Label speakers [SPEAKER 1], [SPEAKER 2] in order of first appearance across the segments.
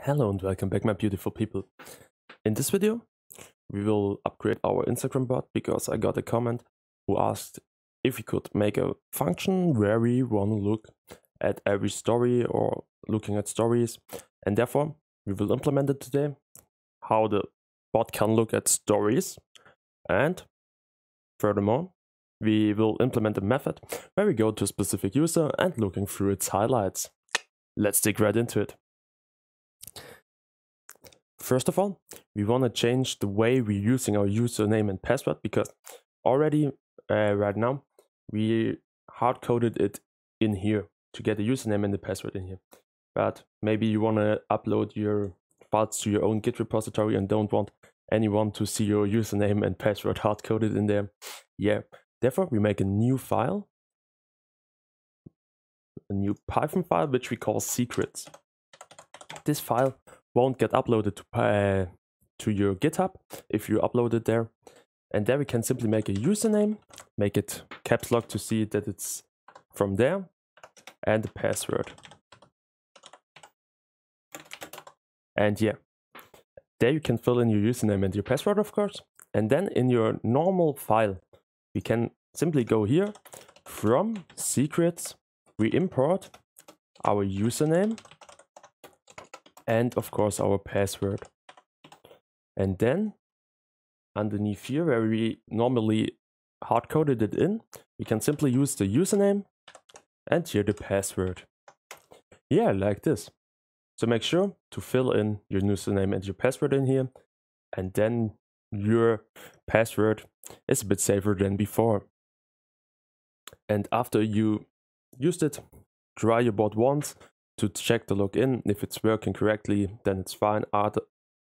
[SPEAKER 1] Hello and welcome back my beautiful people. In this video we will upgrade our Instagram bot because I got a comment who asked if we could make a function where we want to look at every story or looking at stories and therefore we will implement it today how the bot can look at stories and furthermore we will implement a method where we go to a specific user and looking through its highlights. Let's dig right into it. First of all, we want to change the way we're using our username and password because already uh, right now we hard coded it in here to get the username and the password in here. But maybe you want to upload your files to your own Git repository and don't want anyone to see your username and password hard coded in there. Yeah, therefore we make a new file, a new Python file which we call secrets. This file won't get uploaded to, uh, to your GitHub if you upload it there. And there we can simply make a username, make it caps lock to see that it's from there, and the password. And yeah, there you can fill in your username and your password, of course. And then in your normal file, we can simply go here from secrets, we import our username and of course our password. And then underneath here where we normally hard coded it in, we can simply use the username and here the password. Yeah, like this. So make sure to fill in your username and your password in here and then your password is a bit safer than before. And after you used it, try your bot once to check the login. If it's working correctly, then it's fine.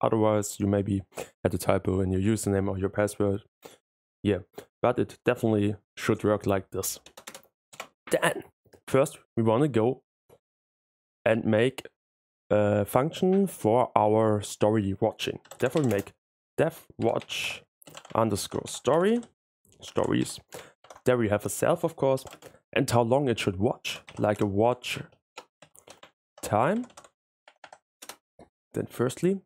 [SPEAKER 1] Otherwise, you maybe had a typo in your username or your password. Yeah, but it definitely should work like this. Then, first, we want to go and make a function for our story watching. Therefore, we make def watch underscore story, stories. There we have a self, of course, and how long it should watch, like a watch time. Then firstly,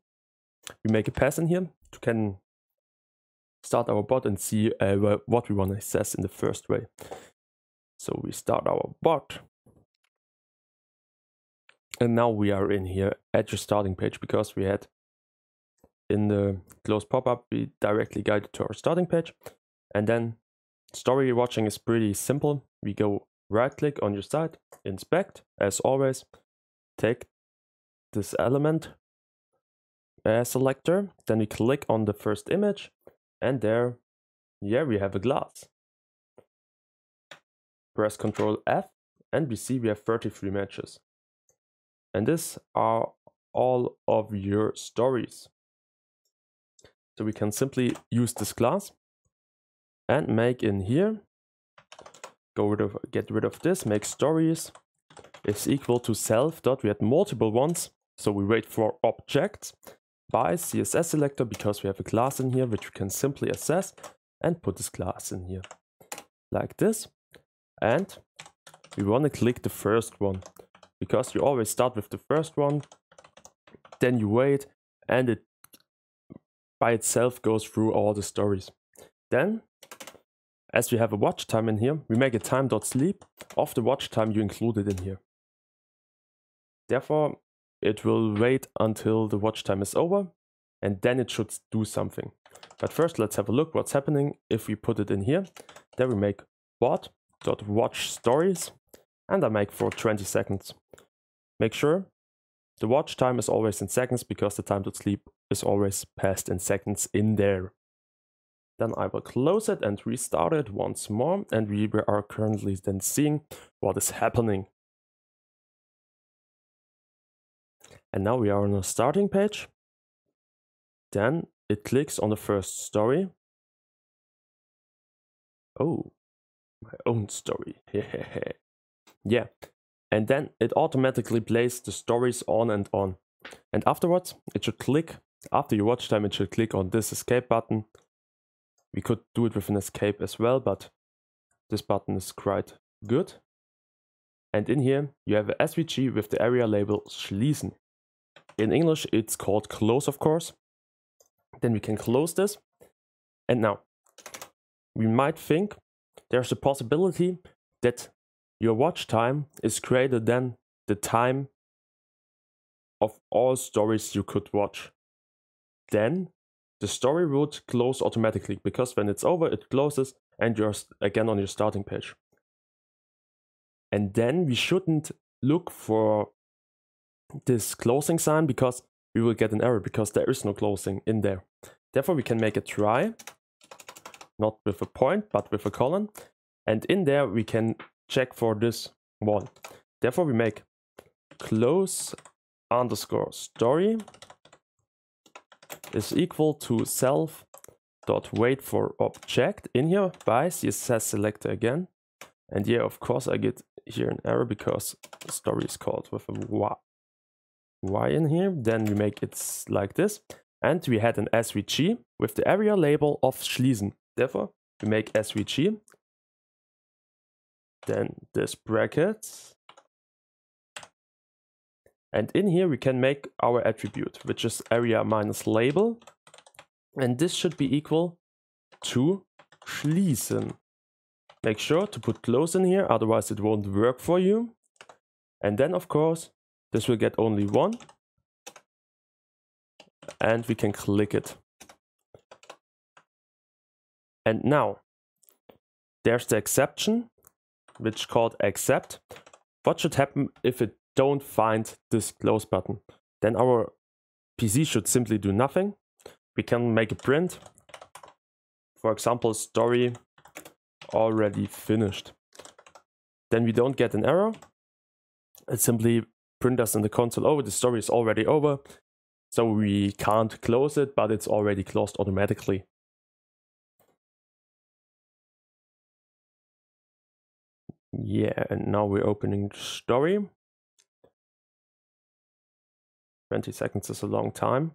[SPEAKER 1] we make a pass in here to can start our bot and see uh, what we want to access in the first way. So we start our bot. And now we are in here at your starting page because we had in the closed pop-up, we directly guided to our starting page. And then story watching is pretty simple. We go right click on your site, inspect as always, take this element uh, selector, then we click on the first image, and there, yeah, we have a glass. Press Ctrl F, and we see we have 33 matches. And these are all of your stories. So we can simply use this glass and make in here, go rid of, get rid of this, make stories, is equal to self dot. We had multiple ones, so we wait for objects by CSS selector because we have a class in here which we can simply access and put this class in here like this. And we want to click the first one because you always start with the first one, then you wait, and it by itself goes through all the stories. Then, as we have a watch time in here, we make a time.sleep of the watch time you included in here. Therefore, it will wait until the watch time is over and then it should do something. But first, let's have a look what's happening if we put it in here. Then we make bot.watch stories and I make for 20 seconds. Make sure the watch time is always in seconds because the time to sleep is always passed in seconds in there. Then I will close it and restart it once more and we are currently then seeing what is happening. And now we are on the starting page. Then it clicks on the first story. Oh, my own story. yeah. And then it automatically plays the stories on and on. And afterwards, it should click, after your watch time, it should click on this escape button. We could do it with an escape as well, but this button is quite good. And in here, you have a SVG with the area label Schließen. In English, it's called close, of course. Then we can close this. And now, we might think there's a possibility that your watch time is greater than the time of all stories you could watch. Then the story would close automatically because when it's over, it closes and you're again on your starting page. And then we shouldn't look for this closing sign because we will get an error because there is no closing in there. Therefore, we can make a try, not with a point, but with a colon. And in there, we can check for this one. Therefore, we make close underscore story is equal to self dot wait for object in here by CSS selector again. And yeah, of course, I get here an error because story is called with a y, in here. Then we make it like this. And we had an SVG with the area label of Schließen. Therefore, we make SVG. Then this bracket. And in here we can make our attribute, which is area minus label. And this should be equal to schließen. Make sure to put close in here, otherwise it won't work for you. And then of course, this will get only one. And we can click it. And now, there's the exception, which called accept. What should happen if it don't find this close button? Then our PC should simply do nothing. We can make a print. For example, story already finished. Then we don't get an error. It simply print us in the console, oh, the story is already over. So we can't close it, but it's already closed automatically. Yeah, and now we're opening the story. 20 seconds is a long time.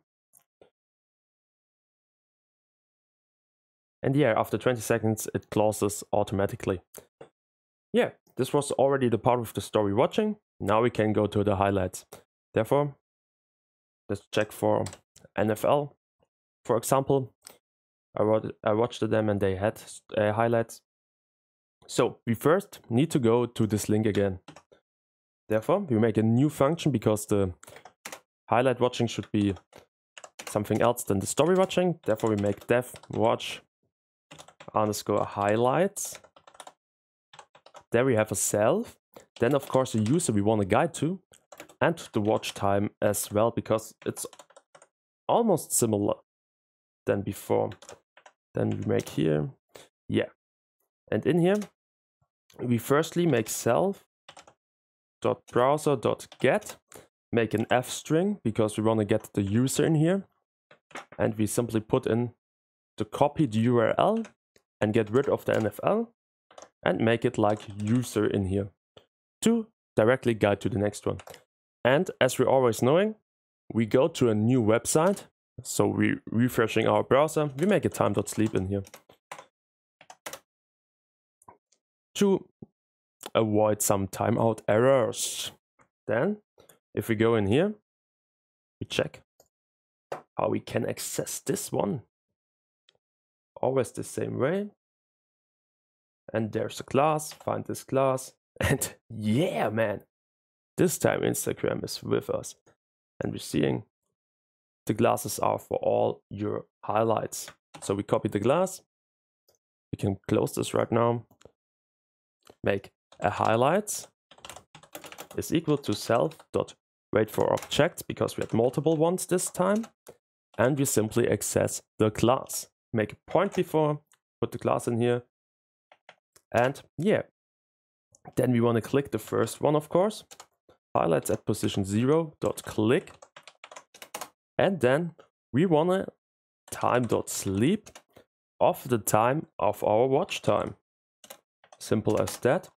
[SPEAKER 1] And yeah, after 20 seconds, it closes automatically. Yeah, this was already the part of the story watching. Now we can go to the highlights. Therefore, let's check for NFL. For example, I, wrote, I watched them and they had uh, highlights. So we first need to go to this link again. Therefore, we make a new function because the highlight watching should be something else than the story watching. Therefore, we make def watch underscore highlights. There we have a self. Then of course the user we want to guide to and the watch time as well because it's almost similar than before. Then we make here, yeah. And in here, we firstly make self dot browser dot get, make an f string because we want to get the user in here. And we simply put in the copied URL and get rid of the NFL and make it like user in here to directly guide to the next one. And as we're always knowing, we go to a new website. So we're refreshing our browser, we make a time.sleep in here. To avoid some timeout errors. Then, if we go in here, we check how we can access this one always the same way. And there's a class, find this class. And yeah, man, this time Instagram is with us. And we're seeing the glasses are for all your highlights. So we copy the glass. We can close this right now. Make a highlights is equal to self dot wait for objects because we had multiple ones this time. And we simply access the class make a point before, put the class in here. And yeah, then we want to click the first one, of course. Highlights at position zero dot click. And then we want to time dot sleep of the time of our watch time. Simple as that.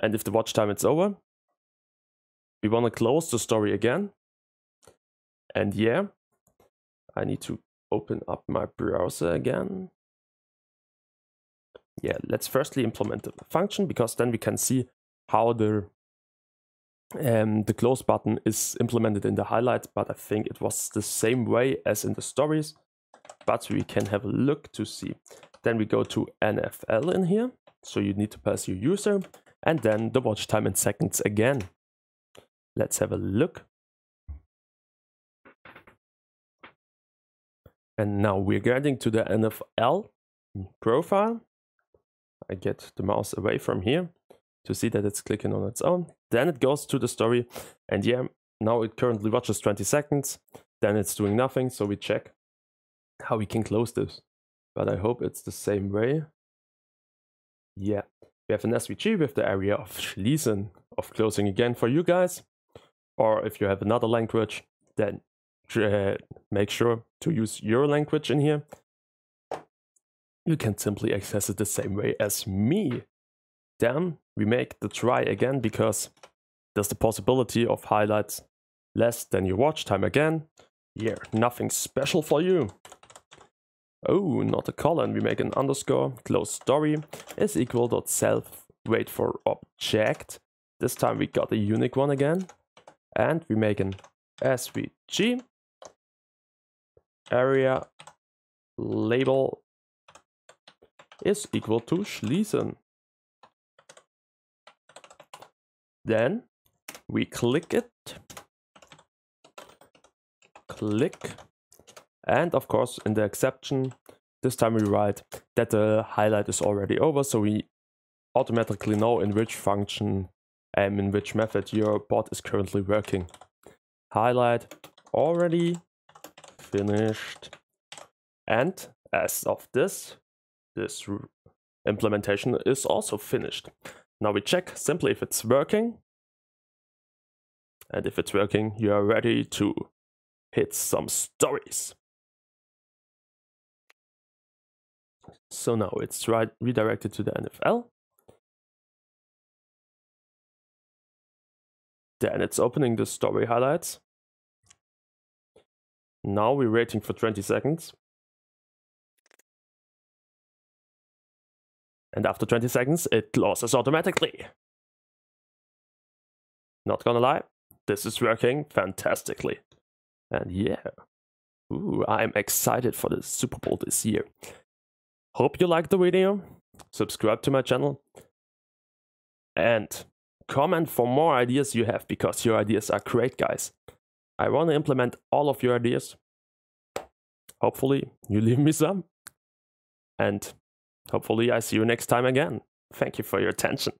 [SPEAKER 1] And if the watch time is over, we want to close the story again. And yeah, I need to open up my browser again. Yeah, let's firstly implement the function because then we can see how the um, the close button is implemented in the highlights, but I think it was the same way as in the stories. But we can have a look to see. Then we go to NFL in here. So you need to pass your user and then the watch time in seconds again. Let's have a look. And now we're getting to the NFL profile. I get the mouse away from here to see that it's clicking on its own. Then it goes to the story and yeah, now it currently watches 20 seconds. Then it's doing nothing, so we check how we can close this. But I hope it's the same way. Yeah, we have an SVG with the area of Schließen of closing again for you guys. Or if you have another language, then uh, make sure to use your language in here. You can simply access it the same way as me. Then we make the try again because there's the possibility of highlights less than your watch time again. Yeah, nothing special for you. Oh, not a colon. We make an underscore, close story is equal dot self wait for object. This time we got a unique one again. And we make an svg area label is equal to schließen. Then we click it, click, and of course in the exception, this time we write that the highlight is already over, so we automatically know in which function and in which method your bot is currently working. Highlight already finished. And as of this, this implementation is also finished. Now we check simply if it's working. And if it's working, you are ready to hit some stories. So now it's right redirected to the NFL. Then it's opening the story highlights. Now we're waiting for 20 seconds. And after 20 seconds, it closes automatically. Not gonna lie, this is working fantastically. And yeah, ooh, I'm excited for the Super Bowl this year. Hope you liked the video, subscribe to my channel, and comment for more ideas you have because your ideas are great, guys. I want to implement all of your ideas. Hopefully, you leave me some. And hopefully, I see you next time again. Thank you for your attention.